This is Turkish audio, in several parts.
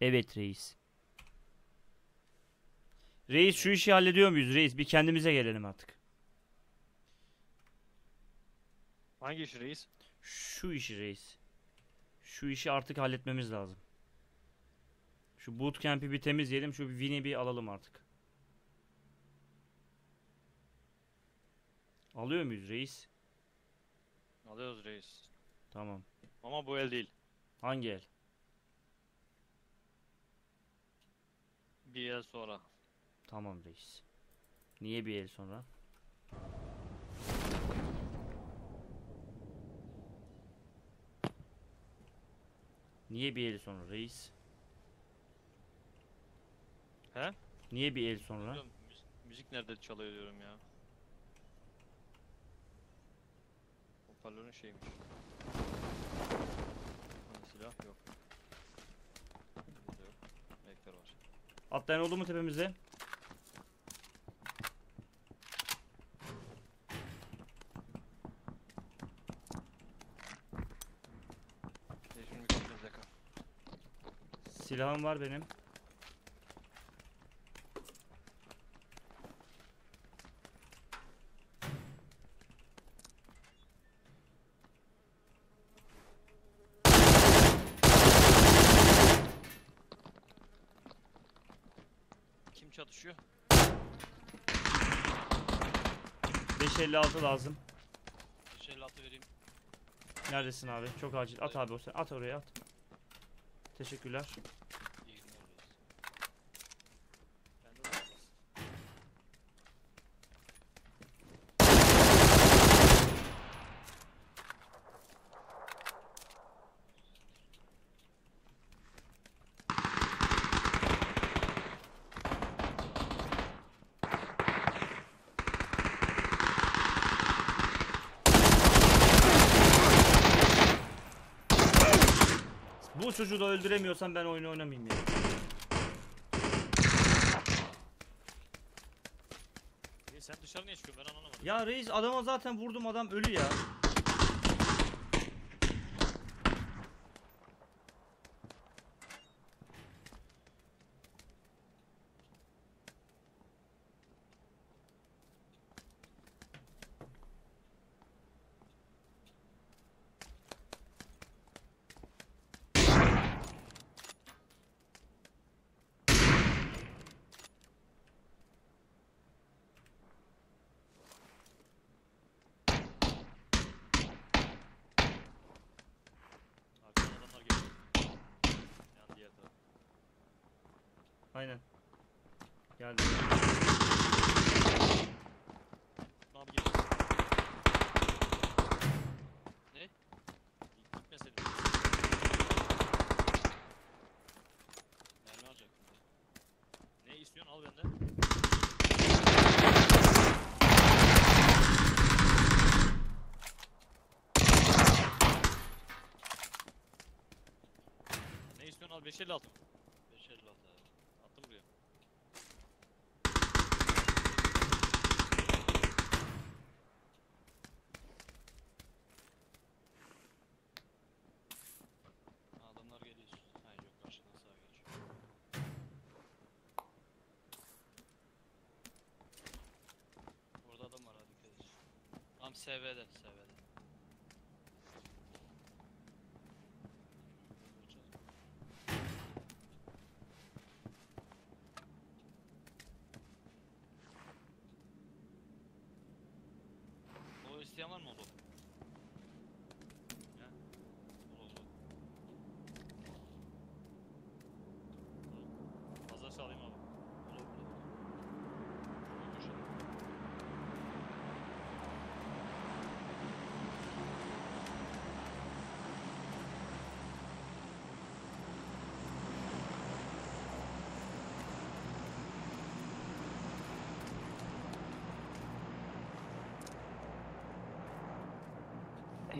Evet reis. Reis şu işi hallediyor muyuz reis? Bir kendimize gelelim artık. Hangi iş reis? Şu işi reis. Şu işi artık halletmemiz lazım. Şu bootcamp'i bir temizleyelim. Şu Win'i bir alalım artık. Alıyor muyuz reis? Alıyoruz reis. Tamam. Ama bu el değil. Hangi el? Bir el sonra. Tamam reis. Niye bir el sonra? Niye bir el sonra reis? He? Niye bir el sonra? Müzik, müzik nerede çalıyor diyorum ya. Hoparlörün şeymiş. Hani silah yok. Vektör var. Atlayan oldu mu zeka. Silahım var benim. Çatışıyor? 556 lazım. 556 vereyim. Neredesin abi? Çok acil. At abi o sen. At oraya at. Teşekkürler. İyi günler reis. Bende de var. Bu çocuğu da öldüremiyorsan ben oyunu oynamayayım ya. Sen dışarı niye çıkıyorsun ben anlamadım. Ya reis adama zaten vurdum adam ölü ya. Aynen. Geldi. Abi gel. Ne? Gitme seni. Mermi alacak. Ne istiyorsun al benden. Ne istiyorsun al 5 56. Tam SV'de SV'de.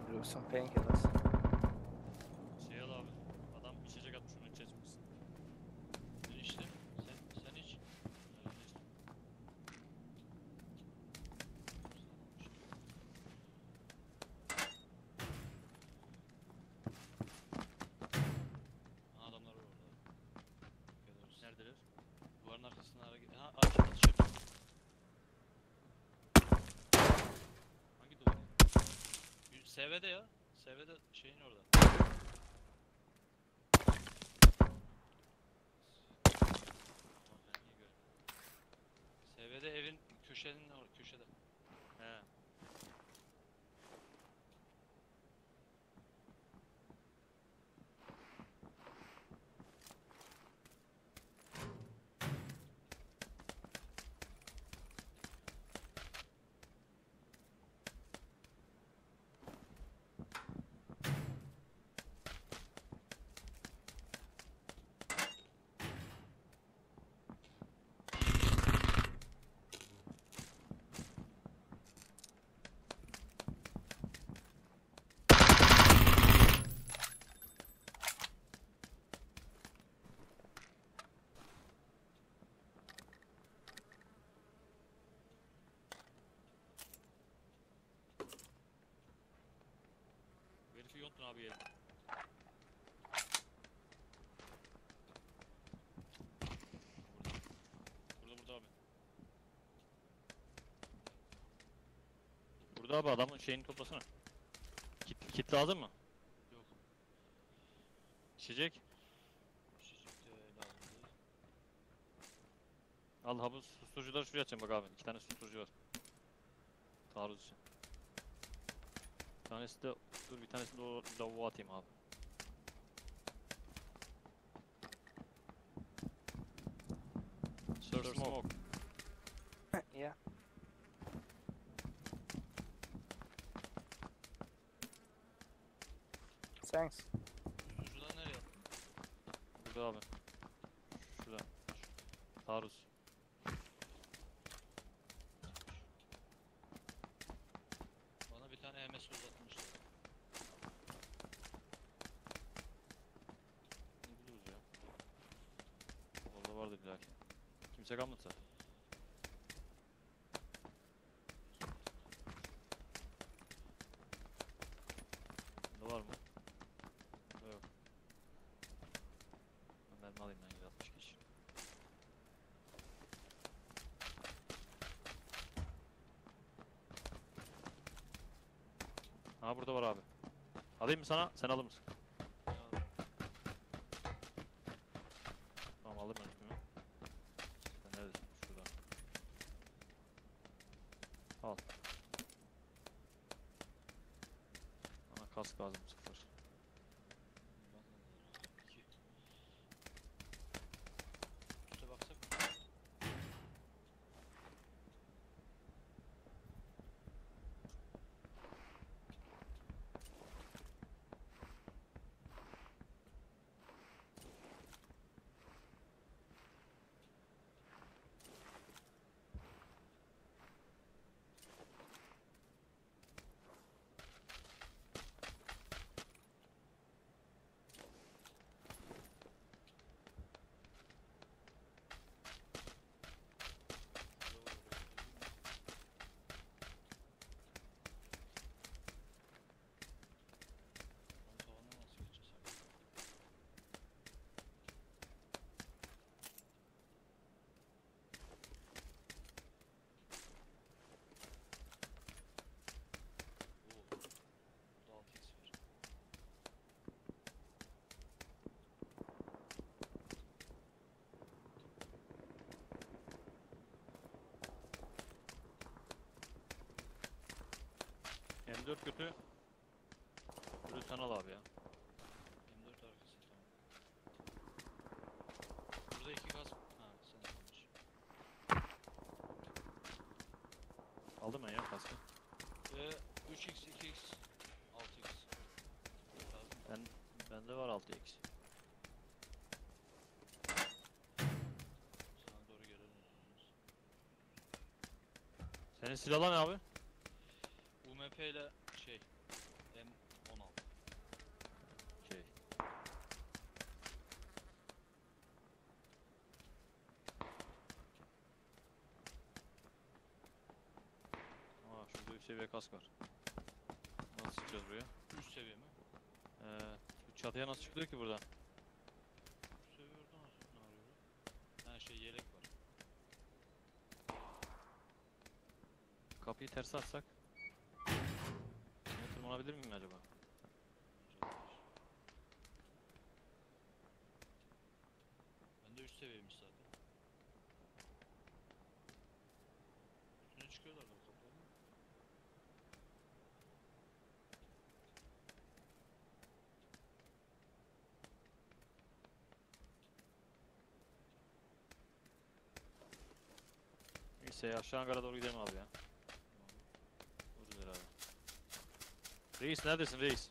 Bíblia, são painkillers. SV'de ya. SV'de şeyin orada. SV'de evin köşenin Yontun abi gelin. Burada. Burada burada abi. Burada abi adamın şeyini toplasana. Kit, kit lazım mı? Yok. İçecek. İçecek de lazım değil. Al ha bu susturucuları şuraya atacağım bak abi. İki tane susturucu var. Taarruz için. Bir tanesi de dur bir tanesini de o lavuğa atayım abi. Sir Smoke. yeah. Thanks. Susturucuları nereye attın? Burada abi. Şurada. Taarruz. Ha burada var abi. Alayım mı sana? Sen alır mısın? Tamam aldım ben üstüme. Sen neredesin? Şurada. Al. Bana kask lazım sıfır. Üste baksak mı? Lan tavandan nasıl geçeceğiz abi? Oo, burada 6x var. M4 kötü. Sen al abi ya. M4 arkası tamam. Burada iki gaz... Ha sen almış. Aldım ben ya kaskı. Ee, 3x, 2x, 6x. Lazım. Ben, bende var 6x. Sana doğru gelelim. o zaman. Senin silahlar ne abi? AWP ile şey M16. Şey. Aa şurada 3 seviye kask var. Nasıl çıkacağız buraya? 3 seviye mi? Ee, bu çatıya nasıl çıkılıyor ki buradan? 3 seviye oradan nasıl arıyorum? Her şey yelek var. Kapıyı ters atsak Tırmanabilir miyim acaba? Ben de üst seviyeymiş zaten. Üstüne çıkıyorlar bak kapıdan. Neyse ya aşağı Ankara'ya doğru gidelim abi ya. Trīs, nedēļas un viss.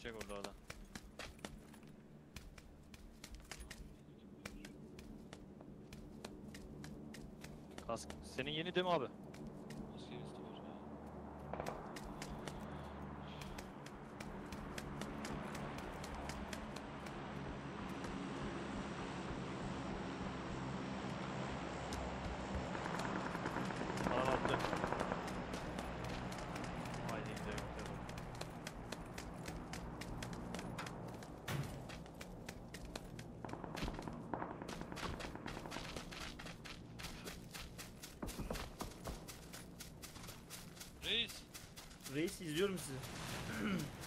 Gidecek orada adam. Kask senin yeni değil mi abi? Askeri üstü var ya. Falan attı. Haydi gidelim. gidelim. Reis! Reis izliyorum sizi.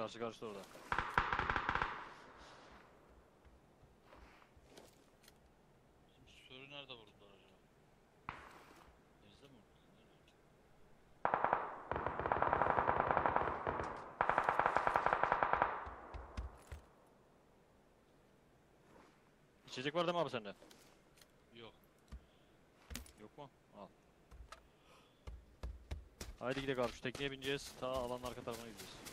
çarşı karıştı orada. Sörü nerede vurdular acaba? Denizde mi vurdular? Nerede? İçecek var değil mi abi sende? Yok. Yok mu? Al. Haydi gidelim abi şu tekneye bineceğiz. Ta alanın arka tarafına gideceğiz.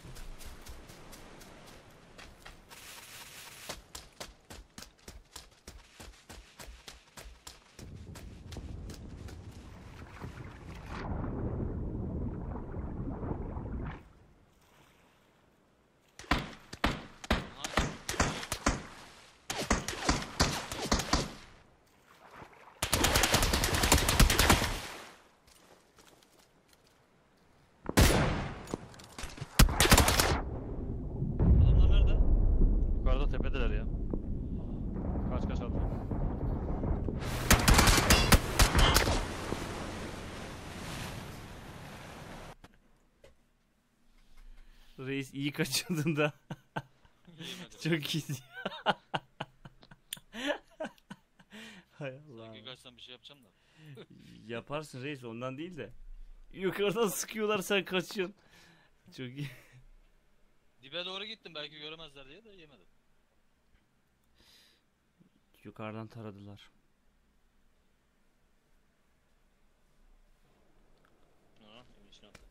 Aha reis iyi kaçırdığında Yiyemedim. çok iyi. Hay Allah. Sanki kaçsam bir şey yapacağım da. Yaparsın reis ondan değil de. Yukarıdan sıkıyorlar sen kaçıyorsun. Çok iyi. Dibe doğru gittim belki göremezler diye de yemedim. Yukarıdan taradılar. Ha, evin içine attı.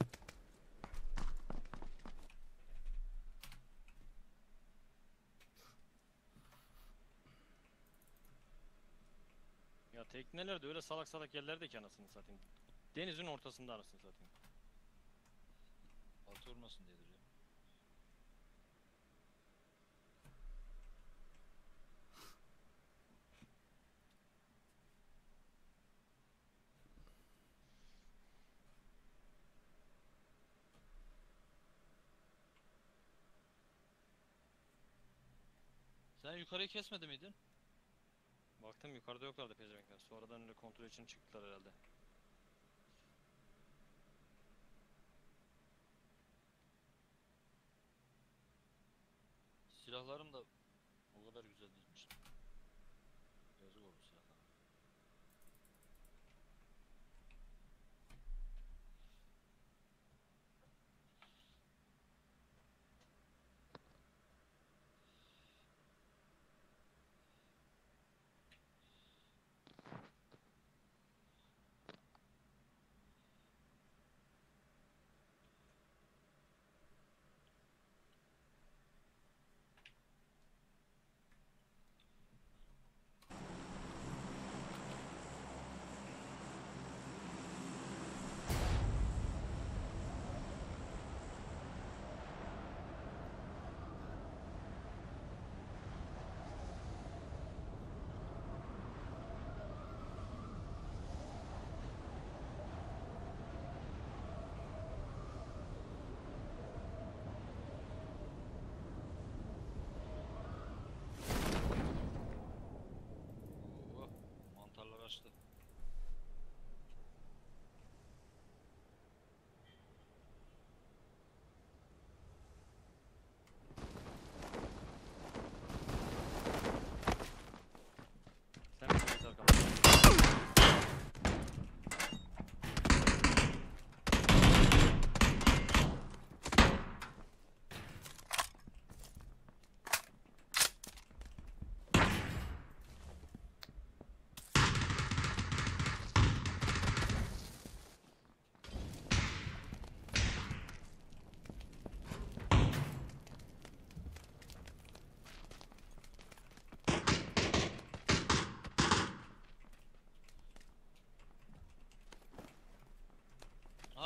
Ya tekneler de öyle salak salak yerlerde ki anasını satayım. Denizin ortasında anasını satayım. Altı vurmasın diyedir ya. Sen yukarıyı kesmedi miydin? Baktım yukarıda yoklardı pezevenkler. Sonradan öyle kontrol için çıktılar herhalde.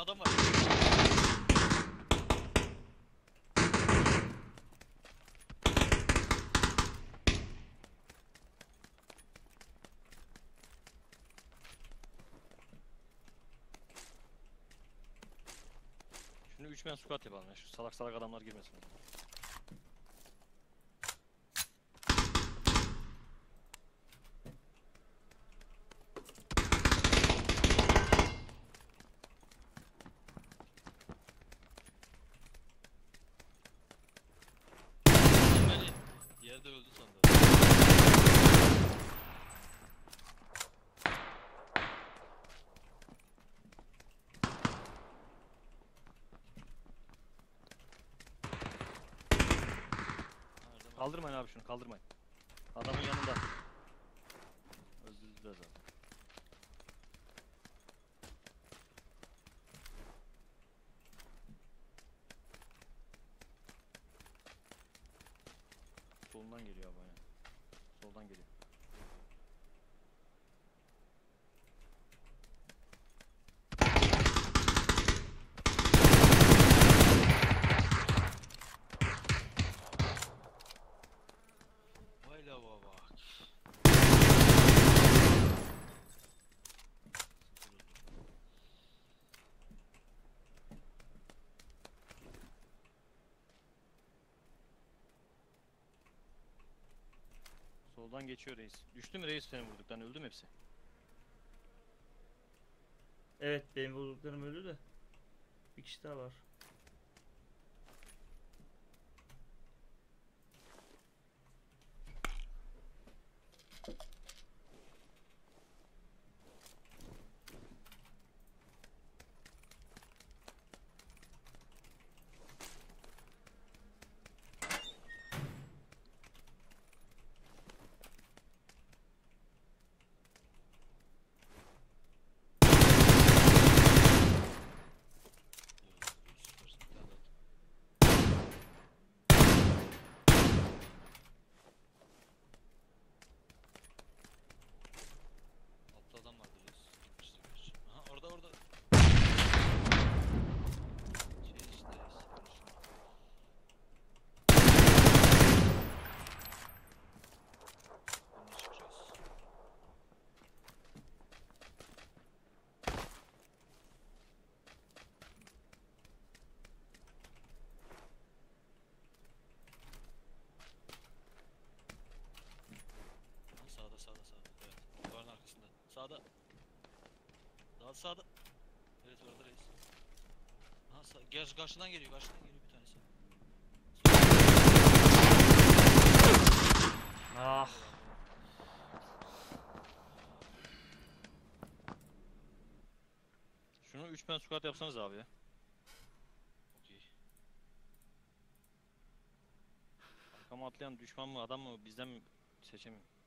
Adam var. Şunu 3 men squat yapalım ya. Şu salak salak adamlar girmesin. Beni yerde öldü sandım. Nerede mi? Kaldırmayın abi şunu kaldırmayın. Adamın yanında. Öldürdüler zaten. Solundan geliyor abi aynen. Soldan geliyor. Vay lava bak. Soldan geçiyor reis. Düştü mü reis seni vurduktan öldü mü hepsi? Evet benim bulduklarım öldü de. Bir kişi daha var. Sağ sağda. Evet orada reis. Aha sağ, gerçi karşıdan geliyor karşıdan geliyor bir tanesi. Ah. Şunu 3 ben squat yapsanız abi ya. Okey. Arkama atlayan düşman mı adam mı bizden mi seçemiyorum.